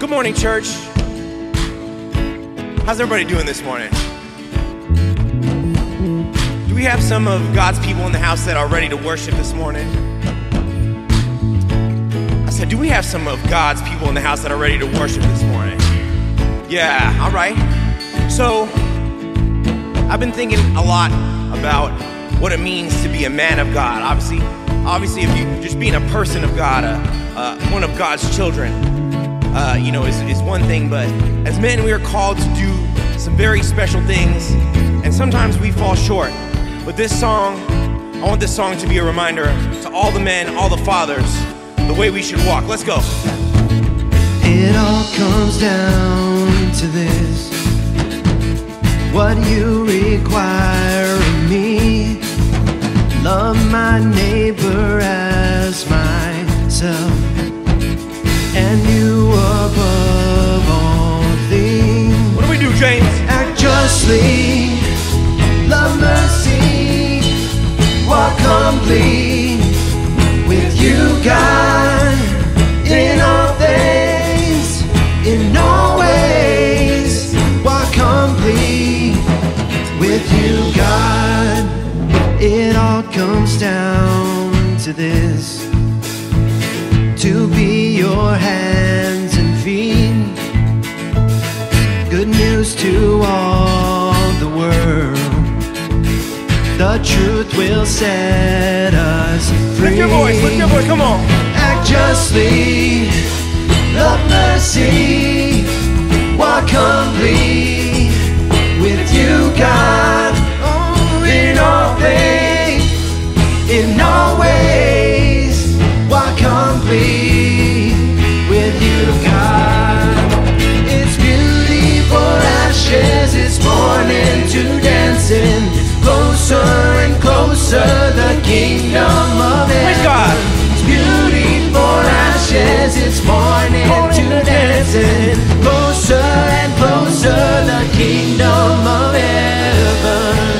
good morning, church. How's everybody doing this morning? Do we have some of God's people in the house that are ready to worship this morning? I said, do we have some of God's people in the house that are ready to worship this morning? Yeah, all right. So, I've been thinking a lot about what it means to be a man of God. Obviously, obviously, if you just being a person of God, uh, uh, one of God's children, uh, you know, is, is one thing. But as men, we are called to do some very special things, and sometimes we fall short. But this song, I want this song to be a reminder to all the men, all the fathers, the way we should walk. Let's go. It all comes down to this what do you require of me. Love my neighbor comes down to this to be your hands and feet. Good news to all the world. The truth will set us free. Lift your voice, lift your voice, come on. Act justly, love kingdom of Praise. God. It's beauty for ashes, it's mourning to dancing. Closer and closer, the kingdom of heaven.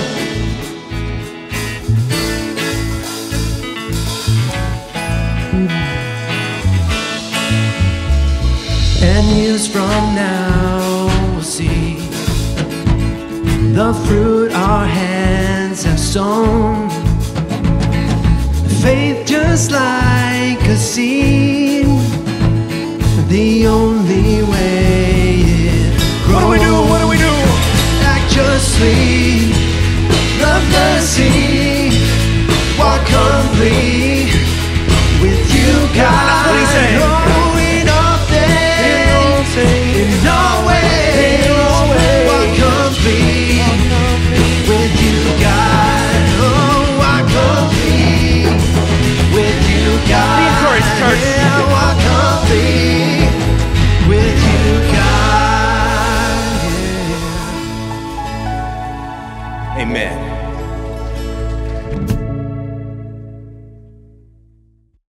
And years from now, we'll see the fruit our hands have sown. Faith just like a seed, the only way Amen.